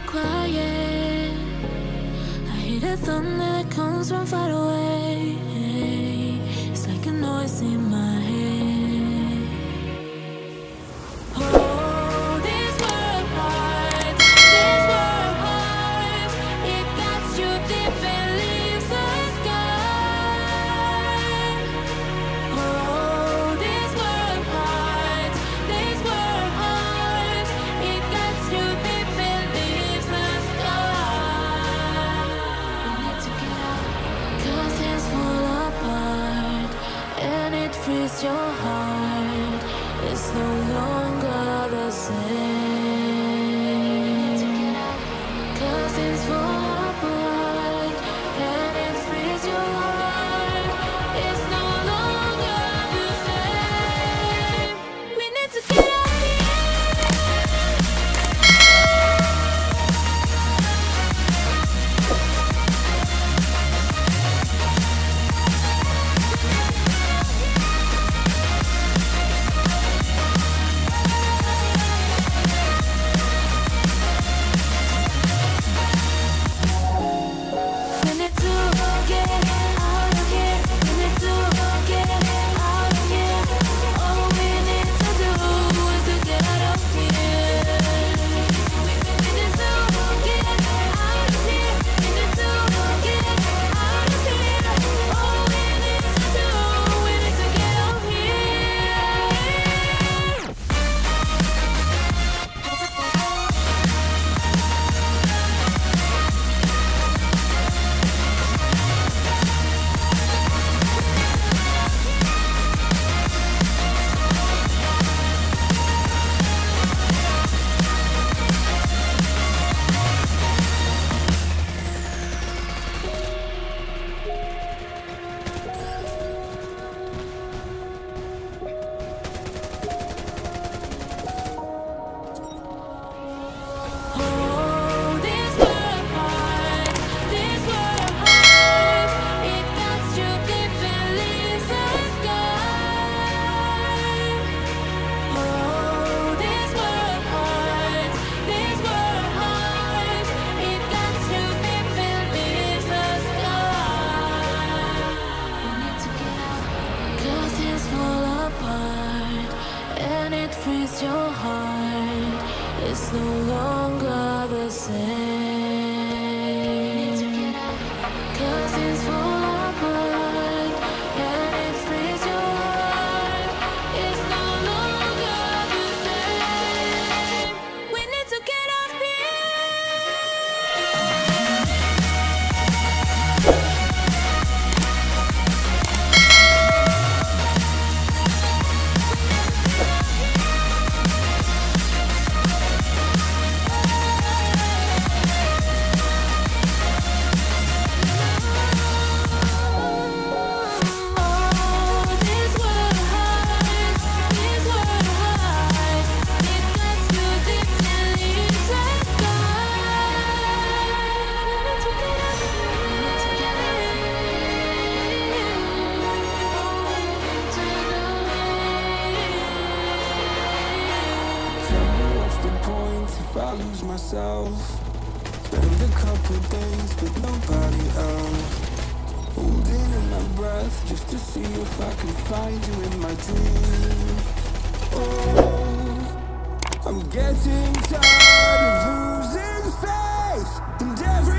quiet. I hear the thunder that comes from far away. It's like a noise in my your heart. Is no longer It's no longer the same. Cause it's if I lose myself. Spend a couple days with nobody else. Holding in my breath just to see if I can find you in my dreams. Oh, I'm getting tired of losing faith. And every